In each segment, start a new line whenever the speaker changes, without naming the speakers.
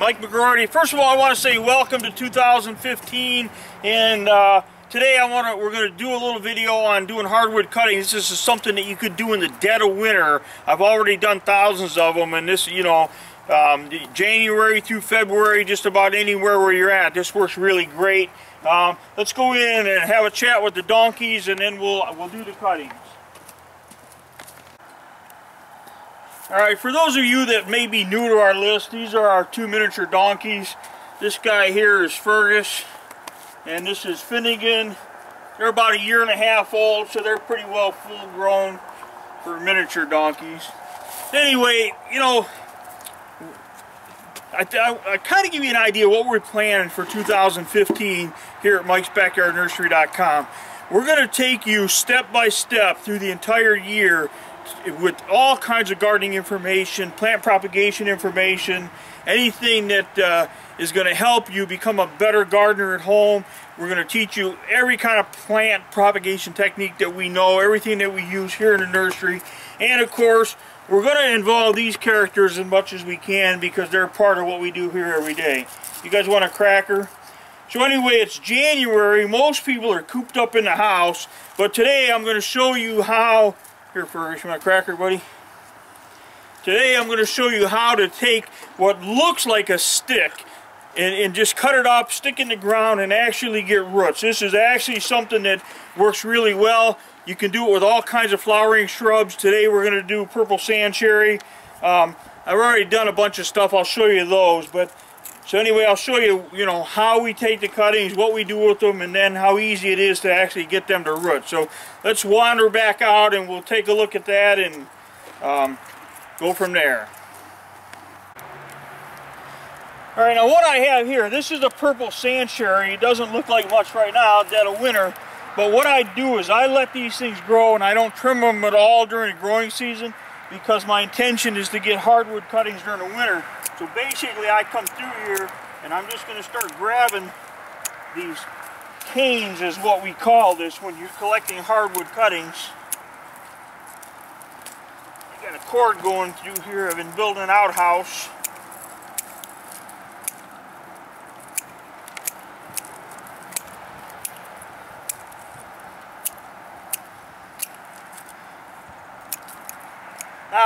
Mike McGroarty. First of all, I want to say welcome to 2015, and uh, today I want to we're going to do a little video on doing hardwood cutting. This is something that you could do in the dead of winter. I've already done thousands of them, and this, you know, um, January through February, just about anywhere where you're at. This works really great. Um, let's go in and have a chat with the donkeys, and then we'll we'll do the cuttings. Alright, for those of you that may be new to our list, these are our two miniature donkeys. This guy here is Fergus, and this is Finnegan. They're about a year and a half old, so they're pretty well full grown for miniature donkeys. Anyway, you know, I, I, I kind of give you an idea what we're planning for 2015 here at mikesbackyardnursery.com. We're going to take you step by step through the entire year with all kinds of gardening information, plant propagation information, anything that uh, is going to help you become a better gardener at home. We're going to teach you every kind of plant propagation technique that we know, everything that we use here in the nursery. And of course, we're going to involve these characters as much as we can because they're part of what we do here every day. You guys want a cracker? So anyway, it's January. Most people are cooped up in the house. But today I'm going to show you how here, want a cracker, buddy? Today I'm going to show you how to take what looks like a stick and, and, just cut it up, stick in the ground, and actually get roots. This is actually something that works really well. You can do it with all kinds of flowering shrubs. Today we're going to do purple sand cherry. Um, I've already done a bunch of stuff. I'll show you those. But so anyway, I'll show you, you know, how we take the cuttings, what we do with them, and then how easy it is to actually get them to root. So let's wander back out and we'll take a look at that and um, go from there. All right, now what I have here, this is a purple sand cherry. It doesn't look like much right now, dead of winter. But what I do is I let these things grow and I don't trim them at all during the growing season because my intention is to get hardwood cuttings during the winter. So basically I come through here and I'm just going to start grabbing these canes is what we call this when you're collecting hardwood cuttings. I got a cord going through here. I've been building an outhouse.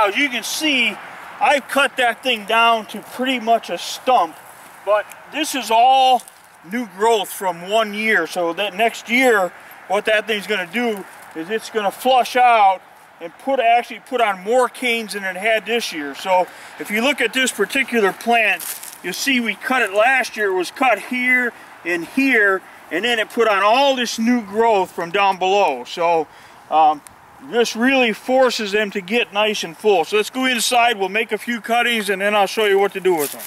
As you can see I've cut that thing down to pretty much a stump, but this is all new growth from one year. So that next year, what that thing's gonna do is it's gonna flush out and put actually put on more canes than it had this year. So if you look at this particular plant, you'll see we cut it last year. It was cut here and here, and then it put on all this new growth from down below. So um, this really forces them to get nice and full. So let's go inside, we'll make a few cuttings, and then I'll show you what to do with them.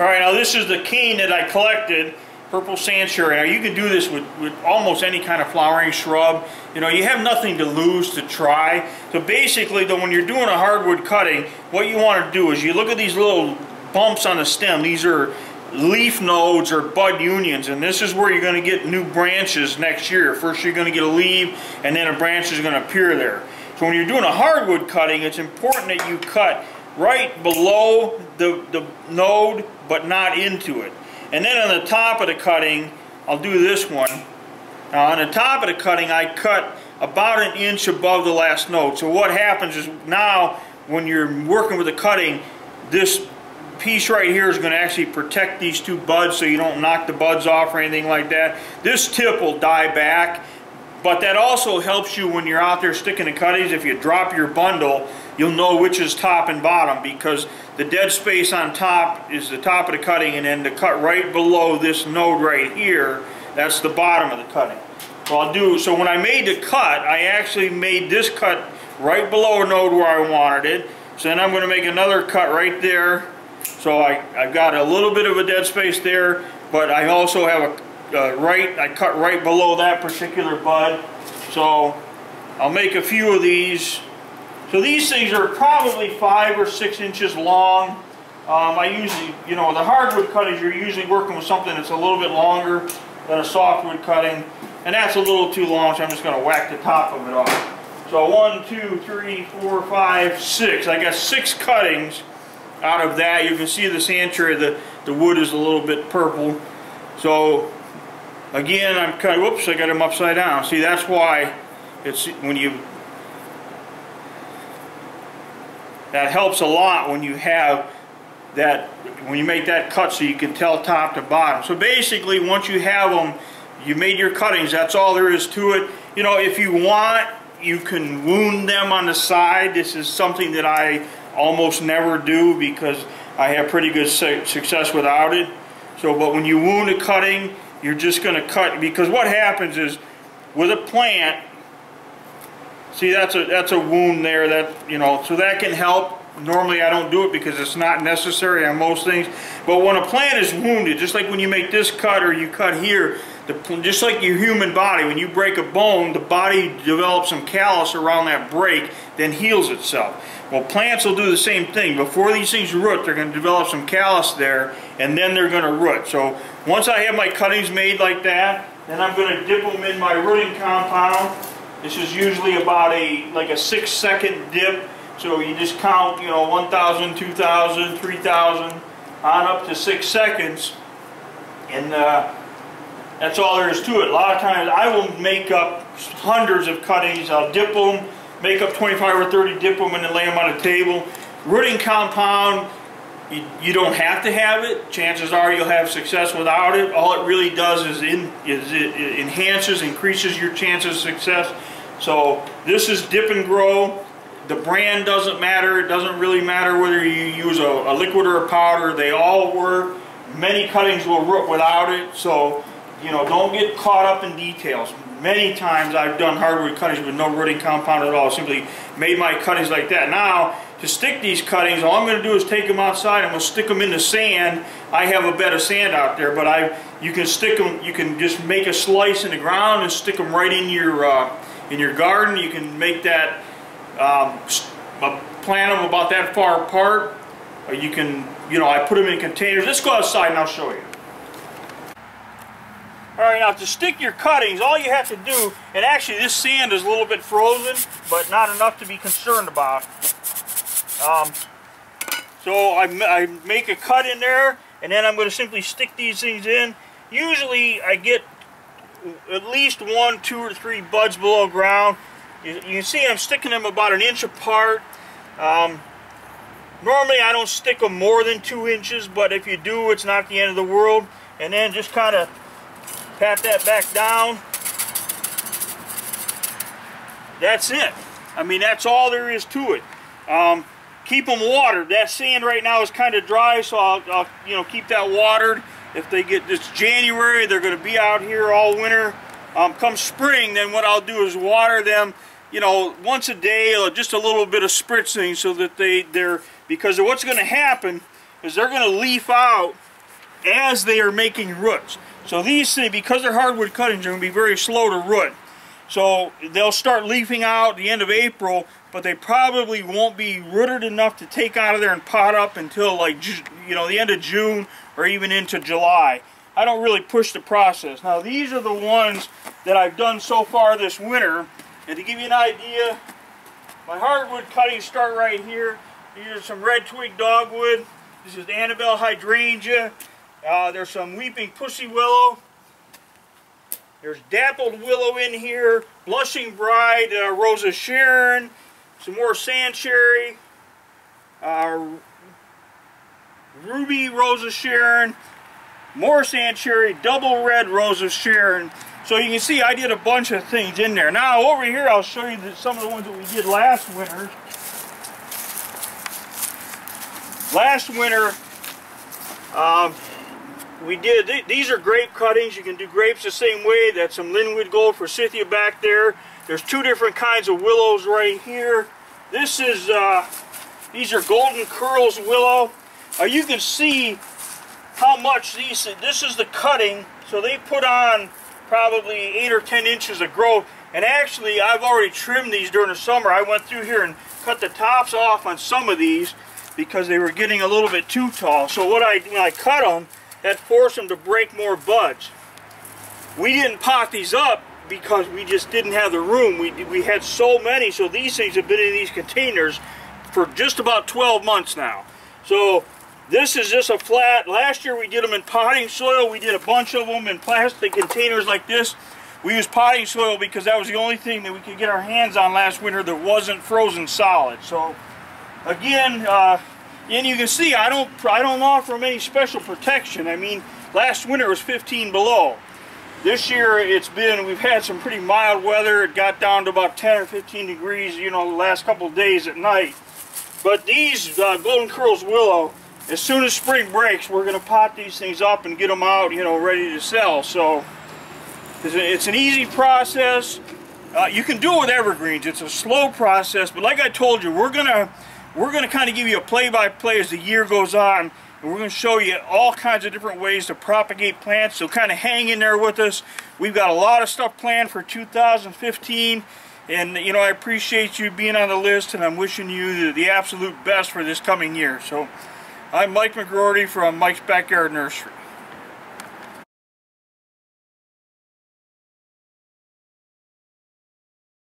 All right, now this is the cane that I collected, purple sand cherry. Now you can do this with, with almost any kind of flowering shrub. You know, you have nothing to lose to try. So basically, though, when you're doing a hardwood cutting, what you want to do is you look at these little bumps on the stem. These are leaf nodes or bud unions and this is where you're going to get new branches next year. First you're going to get a leaf and then a branch is going to appear there. So when you're doing a hardwood cutting it's important that you cut right below the, the node but not into it. And then on the top of the cutting I'll do this one. Now on the top of the cutting I cut about an inch above the last node. So what happens is now when you're working with the cutting this piece right here is going to actually protect these two buds so you don't knock the buds off or anything like that. This tip will die back, but that also helps you when you're out there sticking the cuttings. If you drop your bundle, you'll know which is top and bottom because the dead space on top is the top of the cutting and then the cut right below this node right here, that's the bottom of the cutting. So I'll do, so when I made the cut, I actually made this cut right below a node where I wanted it. So then I'm going to make another cut right there so I, I've got a little bit of a dead space there, but I also have a uh, right, I cut right below that particular bud. So I'll make a few of these. So these things are probably five or six inches long. Um, I usually, you know, the hardwood cuttings, you're usually working with something that's a little bit longer than a softwood cutting. And that's a little too long, so I'm just going to whack the top of it off. So one, two, three, four, five, six. I got six cuttings out of that. You can see the sand cherry, the, the wood is a little bit purple. So again, I'm kind of, whoops, I got them upside down. See, that's why it's when you, that helps a lot when you have that, when you make that cut so you can tell top to bottom. So basically, once you have them, you made your cuttings, that's all there is to it. You know, if you want, you can wound them on the side. This is something that I almost never do because I have pretty good su success without it. So, but when you wound a cutting, you're just going to cut, because what happens is, with a plant, see that's a, that's a wound there that, you know, so that can help. Normally I don't do it because it's not necessary on most things. But when a plant is wounded, just like when you make this cut or you cut here, the, just like your human body, when you break a bone, the body develops some callus around that break, then heals itself. Well, plants will do the same thing. Before these things root, they're going to develop some callus there, and then they're going to root. So once I have my cuttings made like that, then I'm going to dip them in my rooting compound. This is usually about a like a six second dip. So you just count, you know, 1,000, 2,000, 3,000 on up to six seconds. And uh, that's all there is to it. A lot of times I will make up hundreds of cuttings. I'll dip them, make up 25 or 30, dip them, and lay them on a table. Rooting compound, you, you, don't have to have it. Chances are you'll have success without it. All it really does is, in, is it, it enhances, increases your chances of success. So this is Dip and Grow. The brand doesn't matter. It doesn't really matter whether you use a, a liquid or a powder. They all work. Many cuttings will root without it. So you know, don't get caught up in details. Many times I've done hardwood cuttings with no rooting compound at all. Simply made my cuttings like that. Now, to stick these cuttings, all I'm going to do is take them outside. I'm going to stick them in the sand. I have a bed of sand out there, but I, you can stick them. You can just make a slice in the ground and stick them right in your uh, in your garden. You can make that um, plant them about that far apart. Or you can, you know, I put them in containers. Let's go outside and I'll show you. Alright, now to stick your cuttings, all you have to do, and actually this sand is a little bit frozen, but not enough to be concerned about. Um, so I, I make a cut in there, and then I'm going to simply stick these things in. Usually I get at least one, two, or three buds below ground. You, you can see I'm sticking them about an inch apart. Um, normally I don't stick them more than two inches, but if you do, it's not the end of the world. And then just kind of pat that back down. That's it. I mean, that's all there is to it. Um, keep them watered. That sand right now is kind of dry, so I'll, I'll, you know keep that watered. If they get this January, they're going to be out here all winter. Um, come spring, then what I'll do is water them, you know, once a day or just a little bit of spritzing so that they they're because what's going to happen is they're going to leaf out as they are making roots. So these, things, because they're hardwood cuttings, are going to be very slow to root. So they'll start leafing out the end of April, but they probably won't be rooted enough to take out of there and pot up until like, you know, the end of June or even into July. I don't really push the process. Now these are the ones that I've done so far this winter. And to give you an idea, my hardwood cuttings start right here. These are some red twig dogwood. This is Annabelle hydrangea. Uh, there's some weeping pussy willow. There's dappled willow in here, blushing bride, uh, Rose of Sharon, some more sand cherry, uh, ruby Rosa Sharon, more sand cherry, double red Rosa Sharon. So you can see I did a bunch of things in there. Now over here I'll show you the, some of the ones that we did last winter. Last winter, um, we did, these are grape cuttings. You can do grapes the same way. That's some Lynwood Gold for Forsythia back there. There's two different kinds of willows right here. This is, uh, these are Golden Curls willow. Uh, you can see how much these, this is the cutting. So they put on probably 8 or 10 inches of growth. And actually, I've already trimmed these during the summer. I went through here and cut the tops off on some of these because they were getting a little bit too tall. So what I, when I cut them, that forced them to break more buds. We didn't pot these up because we just didn't have the room. We, we had so many, so these things have been in these containers for just about 12 months now. So this is just a flat. Last year we did them in potting soil. We did a bunch of them in plastic containers like this. We used potting soil because that was the only thing that we could get our hands on last winter that wasn't frozen solid. So again, uh, and you can see I don't I don't offer them any special protection. I mean, last winter was 15 below. This year it's been, we've had some pretty mild weather. It got down to about 10 or 15 degrees, you know, the last couple days at night. But these uh, Golden Curls Willow, as soon as spring breaks, we're going to pot these things up and get them out, you know, ready to sell. So it's an easy process. Uh, you can do it with evergreens. It's a slow process, but like I told you, we're gonna we're gonna kind of give you a play-by-play -play as the year goes on and we're going to show you all kinds of different ways to propagate plants, so kind of hang in there with us. We've got a lot of stuff planned for 2015, and you know, I appreciate you being on the list, and I'm wishing you the, the absolute best for this coming year. So, I'm Mike McGroarty from Mike's Backyard Nursery.